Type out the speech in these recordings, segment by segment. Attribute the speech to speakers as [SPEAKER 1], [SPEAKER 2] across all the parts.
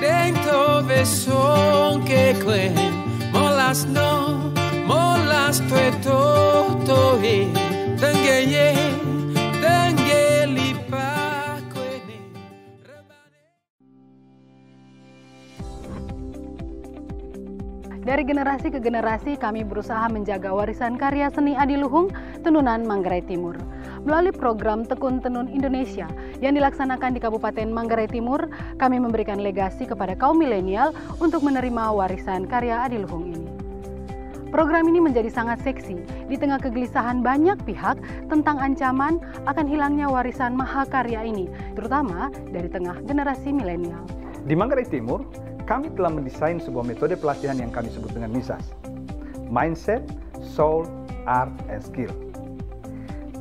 [SPEAKER 1] Dentro beson que clen Molas no Molas tue toto e
[SPEAKER 2] Dari generasi ke generasi kami berusaha menjaga warisan karya seni adiluhung Tenunan Manggarai Timur. Melalui program Tekun Tenun Indonesia yang dilaksanakan di Kabupaten Manggarai Timur, kami memberikan legasi kepada kaum milenial untuk menerima warisan karya adiluhung ini. Program ini menjadi sangat seksi di tengah kegelisahan banyak pihak tentang ancaman akan hilangnya warisan mahakarya ini, terutama dari tengah generasi milenial.
[SPEAKER 3] Di Manggarai Timur, kami telah mendesain sebuah metode pelatihan yang kami sebut dengan MISAS. Mindset, Soul, Art, and Skill.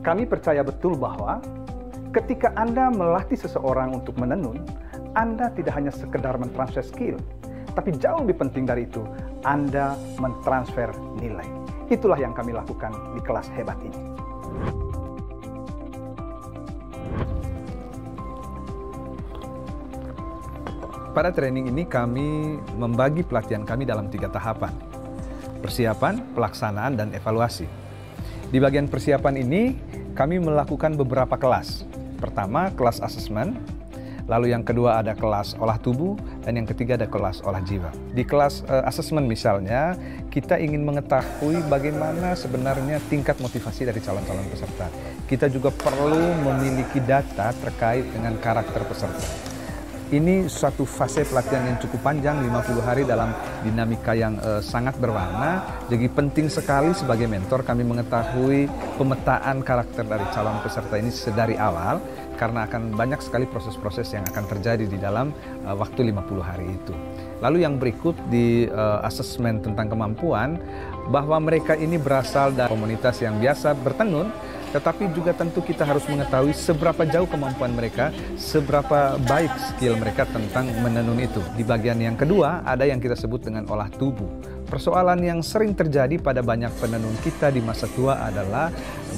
[SPEAKER 3] Kami percaya betul bahwa ketika Anda melatih seseorang untuk menenun, Anda tidak hanya sekedar mentransfer skill, tapi jauh lebih penting dari itu, Anda mentransfer nilai. Itulah yang kami lakukan di kelas hebat ini. Pada training ini kami membagi pelatihan kami dalam tiga tahapan. Persiapan, pelaksanaan, dan evaluasi. Di bagian persiapan ini, kami melakukan beberapa kelas. Pertama, kelas asesmen, lalu yang kedua ada kelas olah tubuh, dan yang ketiga ada kelas olah jiwa. Di kelas uh, asesmen misalnya, kita ingin mengetahui bagaimana sebenarnya tingkat motivasi dari calon-calon peserta. Kita juga perlu memiliki data terkait dengan karakter peserta. Ini suatu fase pelatihan yang cukup panjang, 50 hari dalam dinamika yang uh, sangat berwarna. Jadi penting sekali sebagai mentor kami mengetahui pemetaan karakter dari calon peserta ini sedari awal karena akan banyak sekali proses-proses yang akan terjadi di dalam uh, waktu 50 hari itu. Lalu yang berikut di uh, asesmen tentang kemampuan bahwa mereka ini berasal dari komunitas yang biasa bertenun tetapi juga tentu kita harus mengetahui seberapa jauh kemampuan mereka, seberapa baik skill mereka tentang menenun itu. Di bagian yang kedua, ada yang kita sebut dengan olah tubuh. Persoalan yang sering terjadi pada banyak penenun kita di masa tua adalah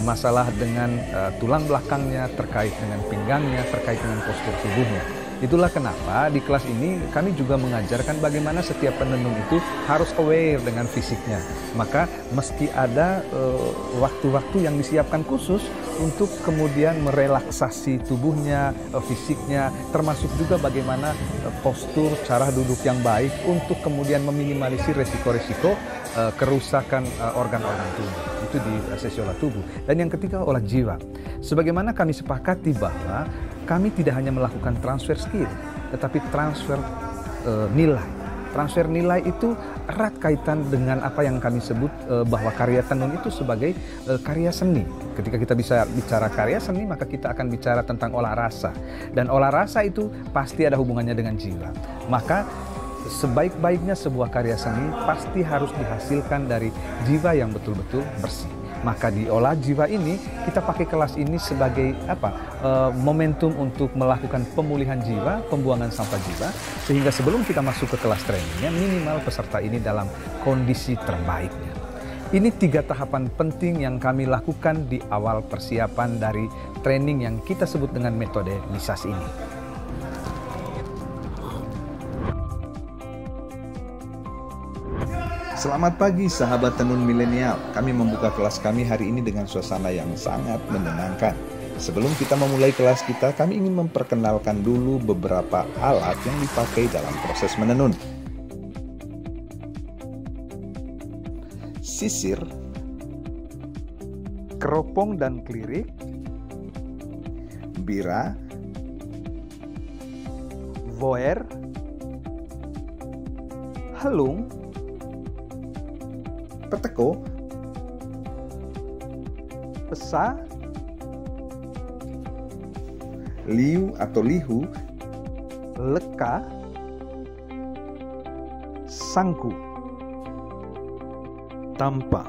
[SPEAKER 3] masalah dengan uh, tulang belakangnya, terkait dengan pinggangnya, terkait dengan postur tubuhnya. Itulah kenapa di kelas ini kami juga mengajarkan bagaimana setiap penenun itu harus aware dengan fisiknya. Maka meski ada waktu-waktu uh, yang disiapkan khusus untuk kemudian merelaksasi tubuhnya, uh, fisiknya, termasuk juga bagaimana uh, postur, cara duduk yang baik untuk kemudian meminimalisir resiko-resiko uh, kerusakan organ-organ uh, tubuh. Itu di sesi olah tubuh. Dan yang ketiga olah jiwa. Sebagaimana kami sepakati bahwa kami tidak hanya melakukan transfer skill, tetapi transfer uh, nilai. Transfer nilai itu erat kaitan dengan apa yang kami sebut uh, bahwa karya tenun itu sebagai uh, karya seni. Ketika kita bisa bicara karya seni, maka kita akan bicara tentang olah rasa. Dan olah rasa itu pasti ada hubungannya dengan jiwa. Maka sebaik-baiknya sebuah karya seni pasti harus dihasilkan dari jiwa yang betul-betul bersih. Maka di olah jiwa ini kita pakai kelas ini sebagai apa? E, momentum untuk melakukan pemulihan jiwa, pembuangan sampah jiwa sehingga sebelum kita masuk ke kelas trainingnya minimal peserta ini dalam kondisi terbaiknya. Ini tiga tahapan penting yang kami lakukan di awal persiapan dari training yang kita sebut dengan metode MISAS ini.
[SPEAKER 4] Selamat pagi sahabat tenun milenial. Kami membuka kelas kami hari ini dengan suasana yang sangat menyenangkan. Sebelum kita memulai kelas kita, kami ingin memperkenalkan dulu beberapa alat yang dipakai dalam proses menenun. Sisir,
[SPEAKER 3] Keropong dan kelirik,
[SPEAKER 4] bira,
[SPEAKER 3] voer, helung,
[SPEAKER 4] peteko,
[SPEAKER 3] pesa,
[SPEAKER 4] liu atau lihu,
[SPEAKER 3] leka, sangku,
[SPEAKER 4] tampang.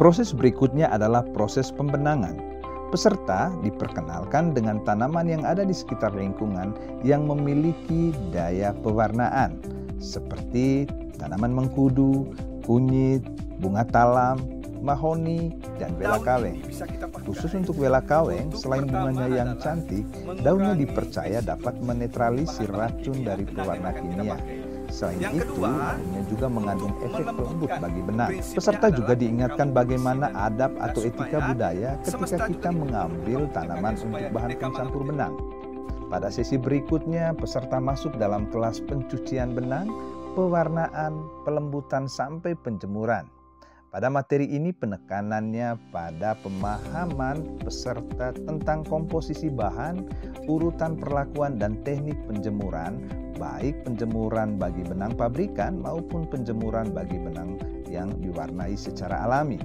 [SPEAKER 4] Proses berikutnya adalah proses pembenangan. Peserta diperkenalkan dengan tanaman yang ada di sekitar lingkungan yang memiliki daya pewarnaan, seperti tanaman mengkudu, kunyit, bunga talam,
[SPEAKER 3] mahoni, dan bela kaweng. Khusus untuk bela kaweng, selain bunganya yang cantik, daunnya dipercaya dapat menetralisir racun dari pewarna kimia. Selain itu, daunnya juga mengandung efek pelembut bagi benang. Peserta juga diingatkan bagaimana adab atau etika budaya ketika kita mengambil tanaman untuk bahan pencampur benang. Pada sesi berikutnya, peserta masuk dalam kelas pencucian benang, pewarnaan, pelembutan, sampai penjemuran. Pada materi ini penekanannya pada pemahaman peserta tentang komposisi bahan, urutan perlakuan dan teknik penjemuran, baik penjemuran bagi benang pabrikan maupun penjemuran bagi benang yang diwarnai secara alami.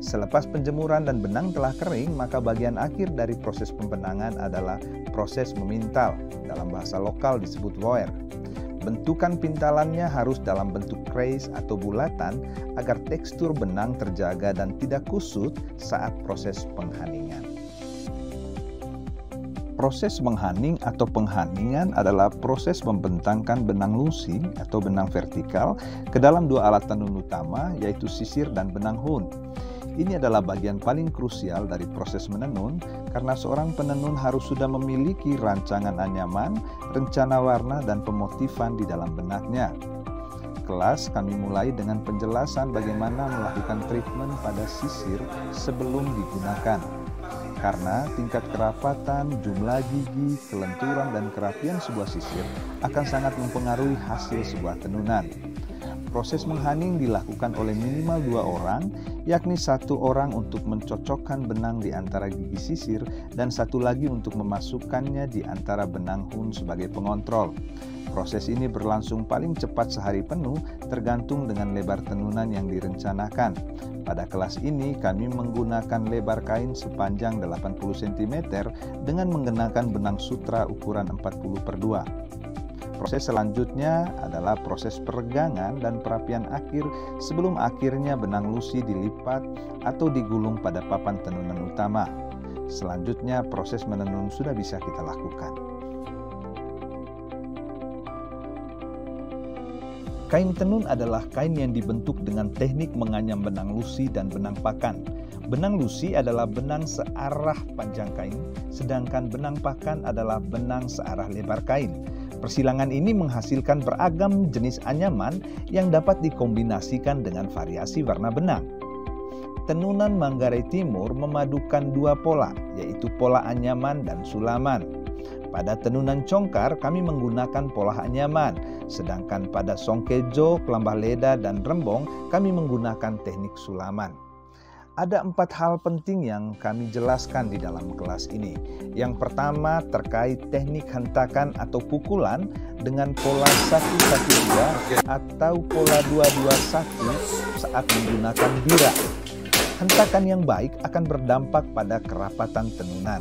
[SPEAKER 3] Selepas penjemuran dan benang telah kering, maka bagian akhir dari proses pembenangan adalah proses memintal. Dalam bahasa lokal disebut woer. Bentukan pintalannya harus dalam bentuk kreis atau bulatan agar tekstur benang terjaga dan tidak kusut saat proses penghaningan. Proses menghaning atau penghaningan adalah proses membentangkan benang lusing atau benang vertikal ke dalam dua alat tenun utama yaitu sisir dan benang hun. Ini adalah bagian paling krusial dari proses menenun karena seorang penenun harus sudah memiliki rancangan anyaman, rencana warna, dan pemotifan di dalam benaknya. Kelas kami mulai dengan penjelasan bagaimana melakukan treatment pada sisir sebelum digunakan. Karena tingkat kerapatan, jumlah gigi, kelenturan, dan kerapian sebuah sisir akan sangat mempengaruhi hasil sebuah tenunan. Proses menghaning dilakukan oleh minimal dua orang, yakni satu orang untuk mencocokkan benang di antara gigi sisir dan satu lagi untuk memasukkannya di antara benang hun sebagai pengontrol. Proses ini berlangsung paling cepat sehari penuh tergantung dengan lebar tenunan yang direncanakan. Pada kelas ini kami menggunakan lebar kain sepanjang 80 cm dengan menggunakan benang sutra ukuran 40 per 2. Proses selanjutnya adalah proses peregangan dan perapian akhir sebelum akhirnya benang lusi dilipat atau digulung pada papan tenunan utama. Selanjutnya proses menenun sudah bisa kita lakukan. Kain tenun adalah kain yang dibentuk dengan teknik menganyam benang lusi dan benang pakan. Benang lusi adalah benang searah panjang kain, sedangkan benang pakan adalah benang searah lebar kain. Persilangan ini menghasilkan beragam jenis anyaman yang dapat dikombinasikan dengan variasi warna benang. Tenunan Manggarai Timur memadukan dua pola, yaitu pola anyaman dan sulaman. Pada tenunan congkar kami menggunakan pola anyaman, sedangkan pada songkejo, kelambah leda, dan rembong kami menggunakan teknik sulaman. Ada empat hal penting yang kami jelaskan di dalam kelas ini. Yang pertama terkait teknik hentakan atau pukulan dengan pola 112 atau pola 221 saat menggunakan bira. Hentakan yang baik akan berdampak pada kerapatan tenunan.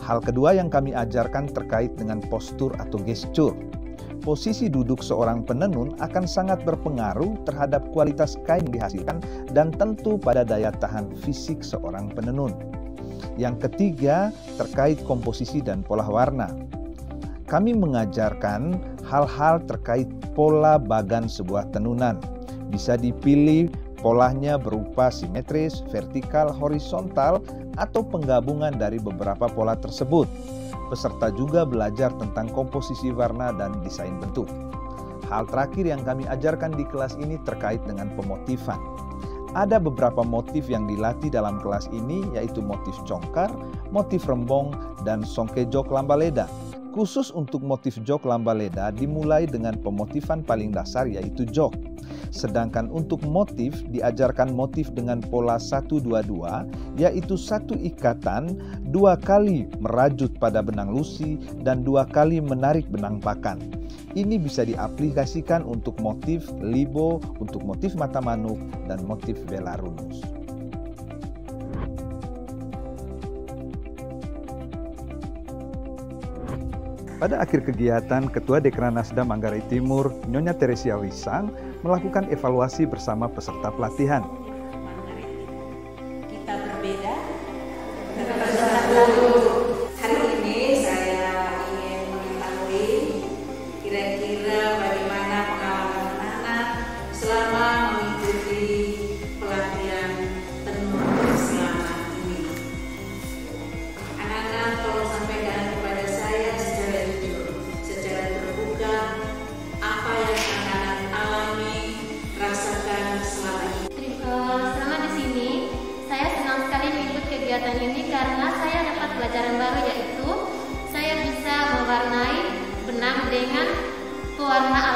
[SPEAKER 3] Hal kedua yang kami ajarkan terkait dengan postur atau gestur posisi duduk seorang penenun akan sangat berpengaruh terhadap kualitas kain dihasilkan dan tentu pada daya tahan fisik seorang penenun. Yang ketiga, terkait komposisi dan pola warna. Kami mengajarkan hal-hal terkait pola bagan sebuah tenunan. Bisa dipilih polanya berupa simetris, vertikal, horizontal, atau penggabungan dari beberapa pola tersebut. Peserta juga belajar tentang komposisi warna dan desain bentuk. Hal terakhir yang kami ajarkan di kelas ini terkait dengan pemotifan. Ada beberapa motif yang dilatih dalam kelas ini yaitu motif congkar, motif rembong, dan songkejok lambaleda. Khusus untuk motif jok lambaleda dimulai dengan pemotifan paling dasar yaitu jok. Sedangkan untuk motif diajarkan motif dengan pola 122 yaitu satu ikatan dua kali merajut pada benang lusi dan dua kali menarik benang pakan. Ini bisa diaplikasikan untuk motif libo, untuk motif mata manuk, dan motif belarunus. Pada akhir kegiatan, Ketua Dekranasda Manggarai Timur, Nyonya Teresia Wisang, melakukan evaluasi bersama peserta pelatihan.
[SPEAKER 5] senang dengan
[SPEAKER 6] pewarnaan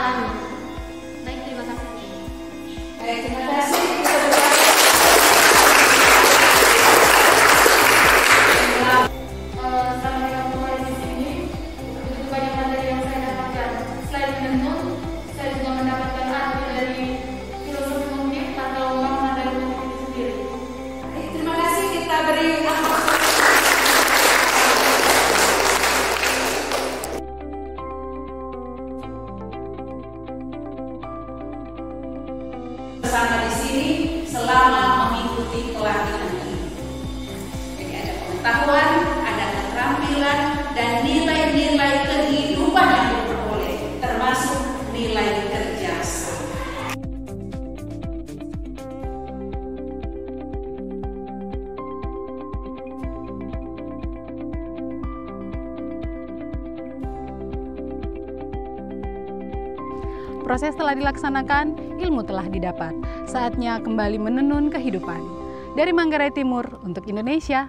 [SPEAKER 2] Proses telah dilaksanakan, ilmu telah didapat. Saatnya kembali menenun kehidupan. Dari Manggarai Timur untuk Indonesia.